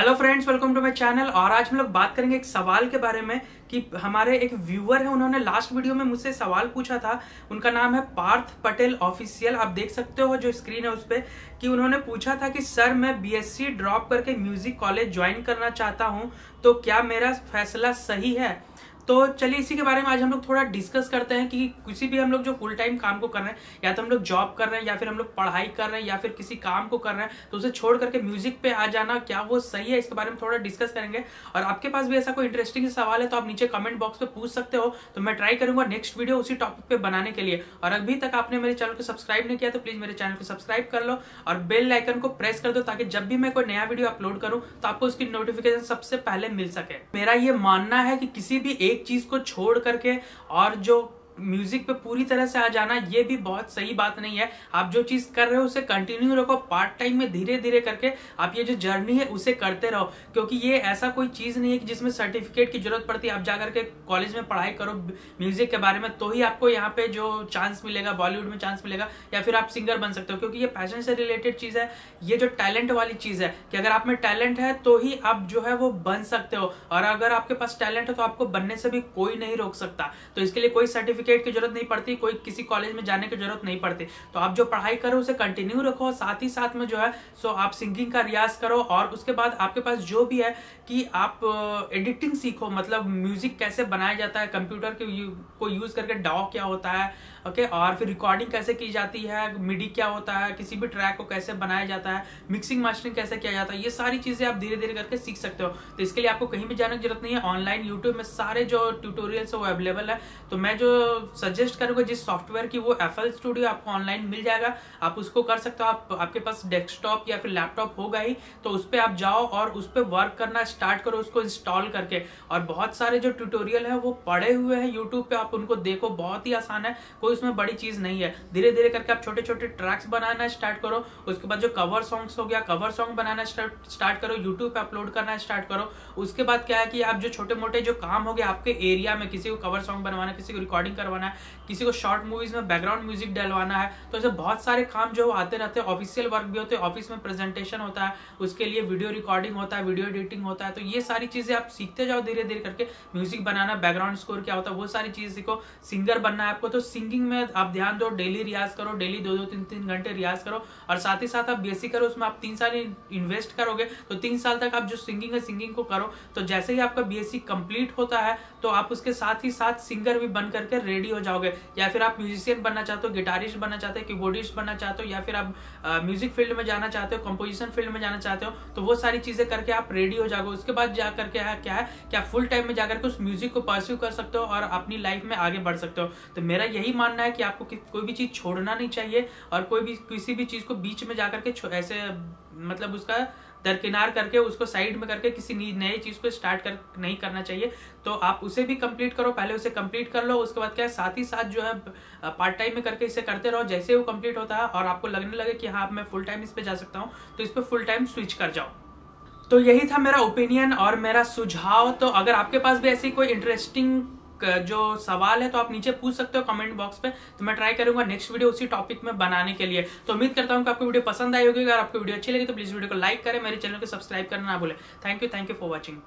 Welcome to my channel और आज हम लोग बात करेंगे एक सवाल के बारे में कि हमारे एक व्यूअर है, उन्होंने लास्ट वीडियो में मुझसे सवाल पूछा था। उनका नाम है पार्थ पटेल ऑफिशियल आप देख सकते हो जो स्क्रीन है उस पर कि उन्होंने पूछा था कि, सर, मैं बीएससी ड्रॉप करके म्यूज़िक कॉलेज ज्वाइन करना चाहता हूँ तो क्या मेरा फैसला सही है? तो चलिए इसी के बारे में आज हम लोग थोड़ा डिस्कस करते हैं कि किसी भी हम लोग जो फुल टाइम काम को कर रहे हैं, या तो हम लोग जॉब कर रहे हैं, या फिर हम लोग पढ़ाई कर रहे हैं, या फिर किसी काम को कर रहे हैं तो उसे छोड़ करके म्यूज़िक पे आ जाना, क्या वो सही है, इसके बारे में थोड़ा डिस्कस करेंगे। और आपके पास भी ऐसा कोई इंटरेस्टिंग सवाल है तो आप नीचे कमेंट बॉक्स पे पूछ सकते हो तो मैं ट्राई करूँगा नेक्स्ट वीडियो उसी टॉपिक पे बनाने के लिए। और अभी तक आपने मेरे चैनल को सब्सक्राइब नहीं किया तो प्लीज़ मेरे चैनल को सब्सक्राइब कर लो, और बेल लाइकन को प्रेस कर दो, ताकि जब भी मैं कोई नया वीडियो अपलोड करूँ तो आपको उसकी नोटिफिकेशन सबसे पहले मिल सके। मेरा ये मानना है कि किसी भी एक चीज़ को छोड़ करके और जो म्यूज़िक पे पूरी तरह से आ जाना, ये भी बहुत सही बात नहीं है। आप जो चीज़ कर रहे हो, उसे कंटिन्यू रखो पार्ट टाइम में धीरे धीरे करके आप ये जो जर्नी है, उसे करते रहो। क्योंकि ये ऐसा कोई चीज़ नहीं है कि जिसमें सर्टिफिकेट की ज़रूरत पड़ती है। आप जाकर के कॉलेज में पढ़ाई करो म्यूज़िक के बारे में तो ही आपको यहाँ पे जो चांस मिलेगा बॉलीवुड में चांस मिलेगा, या फिर आप सिंगर बन सकते हो। क्योंकि ये पैशन से रिलेटेड चीज़ है। ये जो टैलेंट वाली चीज़ है, कि अगर आप में टैलेंट है तो ही आप जो है वो बन सकते हो। और अगर आपके पास टैलेंट है तो आपको बनने से भी कोई नहीं रोक सकता। तो इसके लिए कोई सर्टिफिकेट सर्टिफिकेट की ज़रूरत नहीं पड़ती, कोई किसी कॉलेज में जाने की ज़रूरत नहीं पड़ती। तो आप जो पढ़ाई करो, उसे कंटिन्यू रखो, साथ ही साथ में जो है सो आप सिंगिंग का रियाज करो, और उसके बाद आपके पास जो भी है कि आप एडिटिंग सीखो मतलब म्यूज़िक कैसे बनाया जाता है कंप्यूटर के को यूज़ करके डॉ क्या होता है ओके और फिर रिकॉर्डिंग कैसे की जाती है मिडी क्या होता है, किसी भी ट्रैक को कैसे बनाया जाता है मिक्सिंग मास्टरिंग कैसे किया जाता है, ये सारी चीज़ें आप धीरे धीरे करके सीख सकते हो। तो इसके लिए आपको कहीं भी जाने की ज़रूरत नहीं है ऑनलाइन यूट्यूब में सारे जो ट्यूटोरियल्स है वो अवेलेबल है। तो मैं जो सजेस्ट करूँगा जिस सॉफ्टवेयर की वो एफएल स्टूडियो आपको ऑनलाइन मिल जाएगा। आप उसको कर सकते हो। आप, आपके पास डेस्कटॉप या फिर लैपटॉप होगा ही तो उस पर आप जाओ और उस पर वर्क करना स्टार्ट करो उसको इंस्टॉल करके। और बहुत सारे जो ट्यूटोरियल है, वो पड़े हुए हैं। यूट्यूब पे आप उनको देखो, बहुत ही आसान है। कोई उसमें बड़ी चीज़ नहीं है। धीरे धीरे करके आप छोटे छोटे ट्रैक्स बनाना स्टार्ट करो। उसके बाद जो कवर सॉन्ग्स हो गया कवर सॉन्ग बनाना स्टार्ट करो। यूट्यूब पे अपलोड करना स्टार्ट करो। उसके बाद क्या है कि आप जो छोटे मोटे जो काम हो गया आपके एरिया में किसी को कवर सॉन्ग बनवाना, किसी को रिकॉर्डिंग करवाना है, किसी को शॉर्ट मूवीज़ में बैकग्राउंड म्यूज़िक डलवाना है तो ऐसे बहुत सारे काम जो आते रहते हैं ऑफिशियल वर्क भी होते हैं ऑफ़िस में प्रेजेंटेशन होता है, उसके लिए वीडियो रिकॉर्डिंग होता है वीडियो एडिटिंग होता है तो ये सारी चीज़ें आप सीखते जाओ धीरे धीरे करके म्यूज़िक बनाना बैकग्राउंड स्कोर क्या होता है, वो सारी चीज़ें सीखो सिंगर बनना है आपको तो सिंगिंग में आप ध्यान दो डेली रियाज करो डेली दो दो तीन तीन घंटे रियाज करो, और साथ ही साथ आप बेसिक करो, उसमें आप तीन साल इन्वेस्ट करोगे तो तीन साल तक आप जो सिंगिंग है सिंगिंग को करो तो जैसे ही आपका बीएससी कंप्लीट होता है तो आप उसके साथ ही साथ सिंगर भी बन करके रेडी हो जाओगे। या फिर आप म्यूजिशियन बनना चाहते हो गिटारिस्ट बनना चाहते हो कीबोर्डिस्ट बनना चाहते हो, या फिर आप म्यूज़िक फ़ील्ड में जाना चाहते हो कंपोजिशन फ़ील्ड में जाना चाहते हो तो वो सारी चीज़ें करके आप रेडी हो जाओगे। उसके बाद जा करके क्या है, कि आप फुल टाइम में जाकर के उस म्यूज़िक को परस्यू कर सकते हो और अपनी लाइफ में आगे बढ़ सकते हो। तो मेरा यही मानना है कि आपको कोई भी चीज़ छोड़ना नहीं चाहिए और कोई भी, किसी भी चीज़ को बीच में जाकर के ऐसे मतलब उसका दरकिनार करके, उसको साइड में करके किसी नए चीज़ को स्टार्ट कर नहीं करना चाहिए। तो आप उसे भी कंप्लीट करो, पहले उसे कंप्लीट कर लो, उसके बाद क्या है, साथ ही साथ जो है पार्ट टाइम में करके इसे करते रहो, जैसे वो कंप्लीट होता है, और आपको लगने लगे कि हाँ मैं फुल टाइम इस पे जा सकता हूँ तो इस पर फुल टाइम स्विच कर जाओ। तो यही था मेरा ओपिनियन और मेरा सुझाव। तो अगर आपके पास भी ऐसी कोई इंटरेस्टिंग जो सवाल है तो आप नीचे पूछ सकते हो कमेंट बॉक्स पे। तो मैं ट्राई करूँगा नेक्स्ट वीडियो उसी टॉपिक में बनाने के लिए। तो उम्मीद करता हूँ कि आपको वीडियो पसंद आई होगी। अगर आपको वीडियो अच्छी लगी तो प्लीज़ वीडियो को लाइक करें। मेरे चैनल को सब्सक्राइब करना ना भूले। Thank you thank you for watching